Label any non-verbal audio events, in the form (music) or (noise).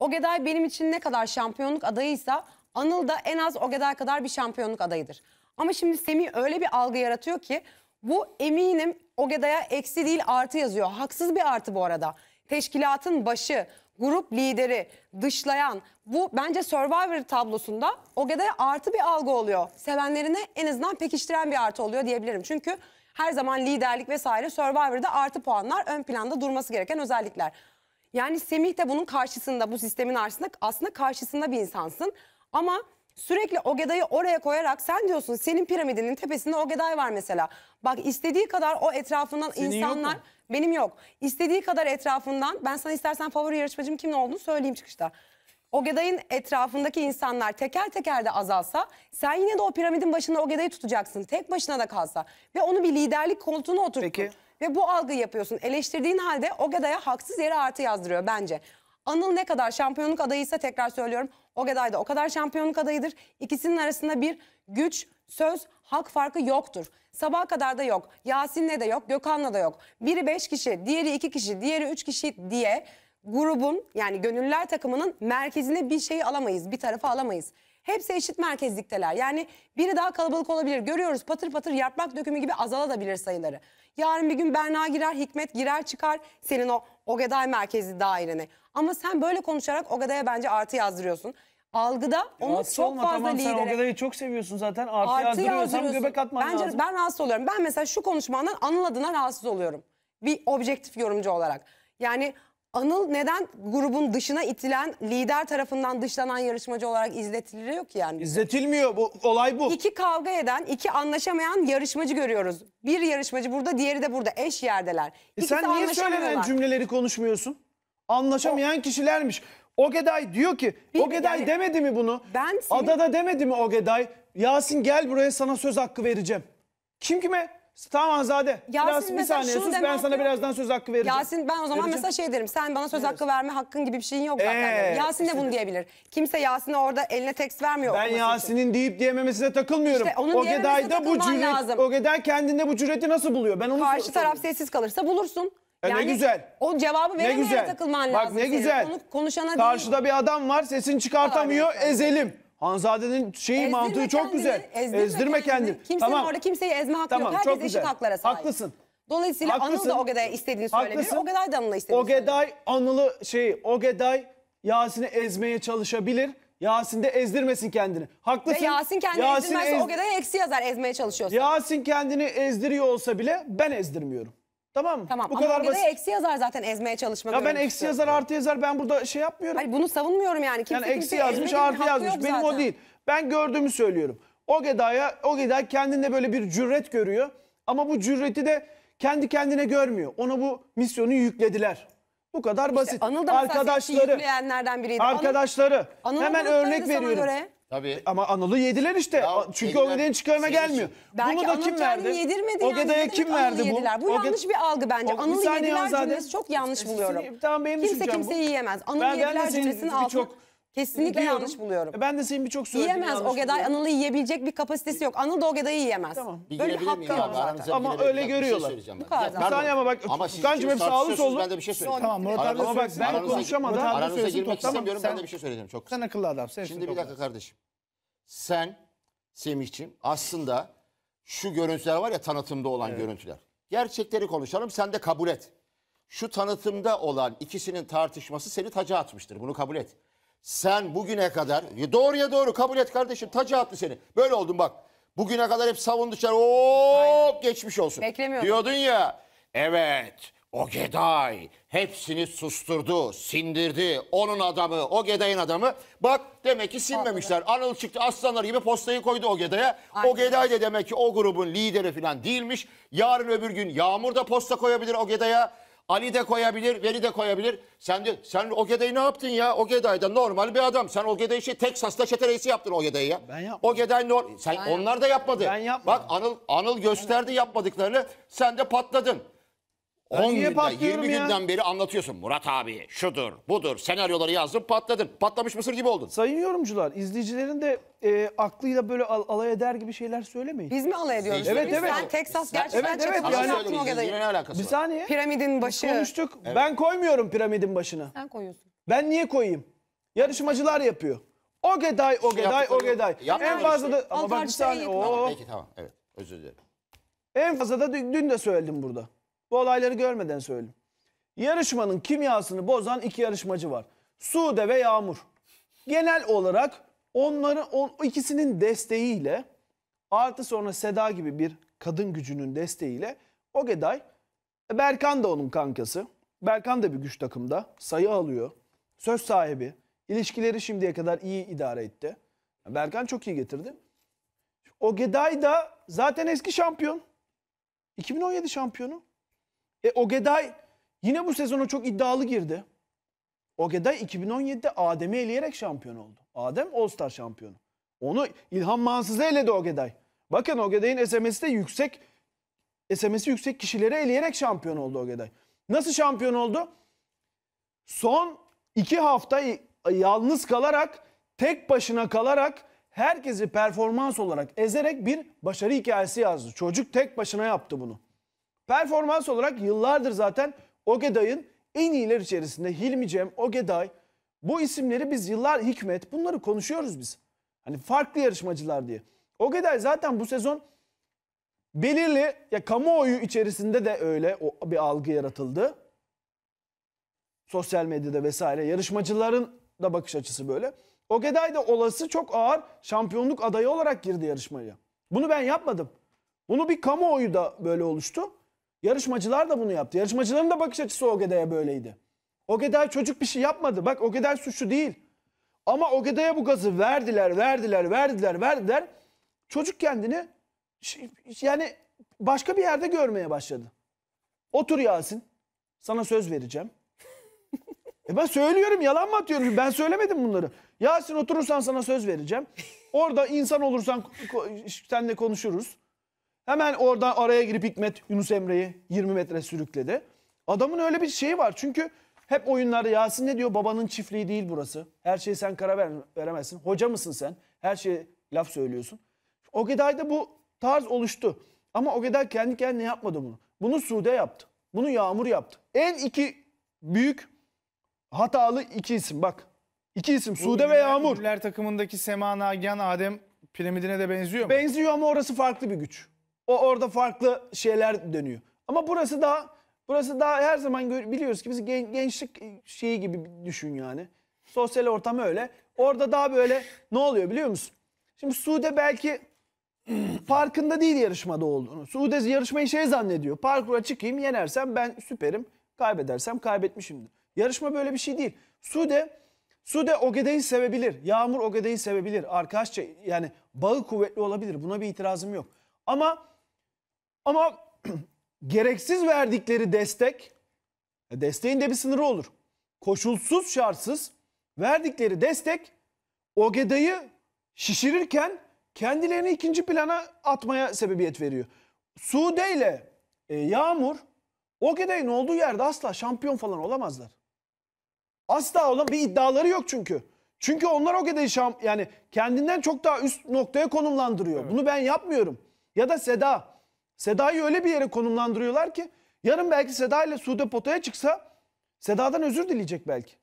Ogeday benim için ne kadar şampiyonluk adayıysa Anıl da en az Ogeday kadar bir şampiyonluk adayıdır. Ama şimdi Semih öyle bir algı yaratıyor ki bu eminim Ogeday'a eksi değil artı yazıyor. Haksız bir artı bu arada. Teşkilatın başı, grup lideri, dışlayan bu bence Survivor tablosunda Ogeday'a artı bir algı oluyor. Sevenlerine en azından pekiştiren bir artı oluyor diyebilirim. Çünkü her zaman liderlik vesaire Survivor'da artı puanlar ön planda durması gereken özellikler. Yani Semih de bunun karşısında, bu sistemin karşısında aslında karşısında bir insansın. Ama sürekli Ogeday'ı oraya koyarak sen diyorsun senin piramidinin tepesinde Ogeday var mesela. Bak istediği kadar o etrafından Senin yok insanlar mu? benim yok. İstediği kadar etrafından ben sana istersen favori yarışmacım kimin olduğunu söyleyeyim çıkışta. Ogeday'ın etrafındaki insanlar teker teker de azalsa sen yine de o piramidin başında Ogeday'ı tutacaksın. Tek başına da kalsa ve onu bir liderlik koltuğuna oturttun. Peki. Ve bu algıyı yapıyorsun. Eleştirdiğin halde Ogeday'a haksız yere artı yazdırıyor bence. Anıl ne kadar şampiyonluk adayıysa tekrar söylüyorum. Ogeday da o kadar şampiyonluk adayıdır. İkisinin arasında bir güç, söz, hak farkı yoktur. Sabaha kadar da yok. Yasin'le de yok, Gökhan'la da yok. Biri beş kişi, diğeri iki kişi, diğeri üç kişi diye grubun yani gönüllüler takımının merkezine bir şeyi alamayız. Bir tarafı alamayız. Hepsi eşit merkezlikteler. Yani biri daha kalabalık olabilir. Görüyoruz patır patır yaprak dökümü gibi azalabilir sayıları. Yarın bir gün Berna girer, Hikmet girer çıkar senin o Ogeday merkezi dairene. Ama sen böyle konuşarak Ogeday'a bence artı yazdırıyorsun. Algıda onu Rahatsız çok olma, fazla tamam sen lidere... Ogeday'ı çok seviyorsun zaten. Artı, Artı yazdırıyorsan yazdırıyorsun. göbek atman Bence lazım. ben rahatsız oluyorum. Ben mesela şu konuşmandan Anıl adına rahatsız oluyorum. Bir objektif yorumcu olarak. Yani Anıl neden grubun dışına itilen, lider tarafından dışlanan yarışmacı olarak izletiliyor ki yani? İzletilmiyor. Bu olay bu. İki kavga eden, iki anlaşamayan yarışmacı görüyoruz. Bir yarışmacı burada, diğeri de burada. Eş yerdeler. E İkisi sen niye söylenen cümleleri konuşmuyorsun? Anlaşamayan kişilermiş. Ogeday diyor ki, Bir- Ogeday yani- demedi mi bunu? Ben senin- Adada demedi mi Ogeday? Yasin gel buraya sana söz hakkı vereceğim. Kim kime? Tamam Azade. Yasin Biraz bir mesela saniye şunu sus ben sana birazdan söz hakkı vereceğim. Yasin ben o zaman Vereceğim. mesela şey derim. Sen bana söz hakkı verme hakkın gibi bir şeyin yok zaten. Ee, derim. Yasin de bunu diyebilir. Kimse Yasin'e orada eline tekst vermiyor. Ben okuması için. Yasin'in deyip diyememesine takılmıyorum. İşte onun diyememesine da bu takılman cüret, lazım. Ogeday kendinde bu cüreti nasıl buluyor? Ben onu Karşı sor- taraf soruyorum. sessiz kalırsa bulursun. E ne güzel. O cevabı Ne veremeyene güzel. takılman Bak lazım. ne senin. güzel. Konu, konuşana değil. Karşıda bir adam var sesini çıkartamıyor ezelim. Hanzade'nin şeyi Ezdirme mantığı çok kendini, güzel. Ezdirme, kendini. Kimsenin Tamam. orada kimseyi ezme hakkı Tamam, yok. çok Herkes güzel. eşit haklara sahip. Haklısın. Dolayısıyla Anıl Haklısın. da Ogeday'a istediğini söylemiyor. Haklısın. Ogeday da Anıl'a istediğini. Ogeday Anıl'ı şey Ogeday Yasin'i ezmeye çalışabilir. Yasin de ezdirmesin kendini. Ve Haklısın. Yasin kendini Yasin ezdirmezse ez- Ogeday'a eksi yazar ezmeye çalışıyorsa. Yasin kendini ezdiriyor olsa bile ben ezdirmiyorum. Tamam? Tamam Bu ama kadar Ogeday'a basit. eksi yazar zaten ezmeye çalışma Ya ben eksi yazar artı yazar ben burada şey yapmıyorum. Hayır bunu savunmuyorum yani. Kimse Yani eksi yazmış artı yazmış. Benim o zaten. değil. Ben gördüğümü söylüyorum. Ogeday'a Ogeday kendinde böyle bir cüret görüyor. Ama bu cüreti de kendi kendine görmüyor. Ona bu misyonu yüklediler. Bu kadar basit. Anıl da Arkadaşları, yükleyenlerden biriydi. Anıl- arkadaşları. Anıl'ın Hemen gruptaydı örnek veriyorum. göre. Tabii. Ama Anıl'ı yediler işte. Ya, Çünkü yediler. Ogeday'ın çıkarına Senin gelmiyor. Belki Bunu da kim verdi? yedirmedi yani. Ogeday'a Ne kim verdi bu? yediler? Bu Oge- yanlış bir algı bence. O- bir Anıl'ı yediler cümlesi çok yanlış buluyorum. Tamam benim Kimse düşüncem bu. kimseyi yiyemez. Anıl'ı yediler cümlesinin altını birçok- kesinlikle Diyorum. yanlış buluyorum. E Ben de senin birçok söylediğini Yiyemez yanlış Ogeday buluyorum. Anıl'ı yiyebilecek bir kapasitesi yok. Anıl da Ogeday'ı yiyemez. Tamam. Bir Böyle bir hakkı miyim abi? zaten. Ama girebilir öyle miyim? Bir görüyorlar. şey söyleyeceğim ben. Bu kadar Ya, zaten. pardon. Bir saniye ama bak, Ama siz Furkan'cığım ikiniz hep sağlı tartışıyorsunuz, sollu. Ben de bir şey söyleyeyim. Tamam Murat abi Ama bak söylesin. ben Aranıza- konuşamadan Murat abi Aranıza söylesin, girmek tamam. istemiyorum. Sen- Ben de bir şey söyleyeceğim. Çok kısa. Sen akıllı adamsın. Şimdi bir dakika kardeşim. Sen Semih'ciğim aslında şu görüntüler var ya tanıtımda olan görüntüler. Gerçekleri konuşalım sen de kabul et. Şu tanıtımda olan ikisinin tartışması seni taca atmıştır. Bunu kabul et. Sen bugüne kadar ya doğruya doğru kabul et kardeşim taca attı seni. Böyle oldun bak. Bugüne kadar hep savunduşlar. Hop geçmiş olsun. Beklemiyordum. Diyordun ya. Evet. O Geday hepsini susturdu, sindirdi. Onun adamı, o Geday'ın adamı. Bak demek ki sinmemişler. Anıl çıktı aslanlar gibi postayı koydu o Geday'a. O Geday de demek ki o grubun lideri falan değilmiş. Yarın öbür gün Yağmur da posta koyabilir o Geday'a. Ali de koyabilir, Veli de koyabilir. Sen de sen Ogeday'ı ne yaptın ya? Ogeday da normal bir adam. Sen Ogeday'ı şey Texas'ta çete reisi yaptın Ogeday'ı ya. Ben yapmadım. Ogeday nor sen onlar da yapmadı. Ben yapmadım. Bak Anıl Anıl gösterdi yapmadıklarını. Sen de patladın. Ben 10 niye günden, patlıyorum 20 ya? günden beri anlatıyorsun. Murat abi şudur, budur. Senaryoları yazdın, patladın. Patlamış mısır gibi oldun. Sayın yorumcular, izleyicilerin de e, aklıyla böyle al- alay eder gibi şeyler söylemeyin. Biz mi alay ediyoruz? Evet, Biz- evet. Sen Texas Sen- gerçekten Evet, evet, çatışma yani- yaptın Söyle, Ogeday'ı. yine ne alakası Bir var? saniye. Piramidin başı. konuştuk. Ben koymuyorum piramidin başına. Sen koyuyorsun. Ben niye koyayım? Yarışmacılar yapıyor. Ogeday, Ogeday, yaptıkları- Ogeday. Yapmıyor En fazla da işte. ama bak bir saniye. Oo. Peki tamam evet özür dilerim. En fazla da dün, dün de söyledim burada. Bu olayları görmeden söyledim. Yarışmanın kimyasını bozan iki yarışmacı var. Sude ve Yağmur. Genel olarak onların on, ikisinin desteğiyle artı sonra Seda gibi bir kadın gücünün desteğiyle Ogeday e, Berkan da onun kankası. Berkan da bir güç takımda. Sayı alıyor. Söz sahibi. İlişkileri şimdiye kadar iyi idare etti. Berkan çok iyi getirdi. Ogeday da zaten eski şampiyon. 2017 şampiyonu. E Ogeday yine bu sezona çok iddialı girdi. Ogeday 2017'de Adem'i eleyerek şampiyon oldu. Adem All-Star şampiyonu. Onu İlhan Mansız'ı eledi Ogeday. Bakın Ogeday'ın SMS'i de yüksek SMS'i yüksek kişileri eleyerek şampiyon oldu Ogeday. Nasıl şampiyon oldu? Son iki hafta yalnız kalarak, tek başına kalarak herkesi performans olarak ezerek bir başarı hikayesi yazdı. Çocuk tek başına yaptı bunu. Performans olarak yıllardır zaten Ogeday'ın en iyiler içerisinde Hilmi Cem, Ogeday bu isimleri biz yıllar Hikmet bunları konuşuyoruz biz. Hani farklı yarışmacılar diye. Ogeday zaten bu sezon belirli ya kamuoyu içerisinde de öyle o, bir algı yaratıldı. Sosyal medyada vesaire yarışmacıların da bakış açısı böyle. Ogeday da olası çok ağır şampiyonluk adayı olarak girdi yarışmaya. Bunu ben yapmadım. Bunu bir kamuoyu da böyle oluştu. Yarışmacılar da bunu yaptı. Yarışmacıların da bakış açısı Ogeday'a böyleydi. Ogeday çocuk bir şey yapmadı. Bak Ogeday suçlu değil. Ama Ogeday'a bu gazı verdiler, verdiler, verdiler, verdiler. Çocuk kendini ş- yani başka bir yerde görmeye başladı. Otur Yasin. Sana söz vereceğim. (laughs) E ben söylüyorum yalan mı atıyorum? Ben söylemedim bunları. Yasin oturursan sana söz vereceğim. Orada insan olursan senle konuşuruz. Hemen oradan araya girip Hikmet Yunus Emre'yi 20 metre sürükledi. Adamın öyle bir şeyi var. Çünkü hep oyunlarda Yasin ne diyor? Babanın çiftliği değil burası. Her şeyi sen karar ver, veremezsin. Hoca mısın sen? Her şeye laf söylüyorsun. Ogeday'da bu tarz oluştu. Ama Ogeday kendi kendine yapmadı bunu. Bunu Sude yaptı. Bunu Yağmur yaptı. En iki büyük hatalı iki isim bak. İki isim Sude ve Yağmur. Ünlüler takımındaki Sema Nagihan Adem piramidine de benziyor mu? Benziyor ama orası farklı bir güç. O orada farklı şeyler dönüyor. Ama burası daha burası daha her zaman biliyoruz ki biz gen- gençlik şeyi gibi düşün yani. Sosyal ortam öyle. Orada daha böyle ne oluyor biliyor musun? Şimdi Sude belki (clears throat) farkında değil yarışmada olduğunu. Sude yarışmayı şey zannediyor. Parkura çıkayım yenersem ben süperim. Kaybedersem kaybetmişimdir. Yarışma böyle bir şey değil. Sude Sude Ogeday'ı sevebilir. Yağmur Ogeday'ı sevebilir. Arkadaşça yani bağı kuvvetli olabilir. Buna bir itirazım yok. Ama ama (clears throat) gereksiz verdikleri destek desteğin de bir sınırı olur. Koşulsuz şartsız verdikleri destek Ogeday'ı şişirirken kendilerini ikinci plana atmaya sebebiyet veriyor. Sude ile e, Yağmur Ogeday'ın olduğu yerde asla şampiyon falan olamazlar. Asla olan bir iddiaları yok çünkü. Çünkü onlar Ogeday'ı şam yani kendinden çok daha üst noktaya konumlandırıyor. Bunu ben yapmıyorum. Ya da Seda. Seda'yı öyle bir yere konumlandırıyorlar ki yarın belki Seda ile Sude potaya çıksa Seda'dan özür dileyecek belki.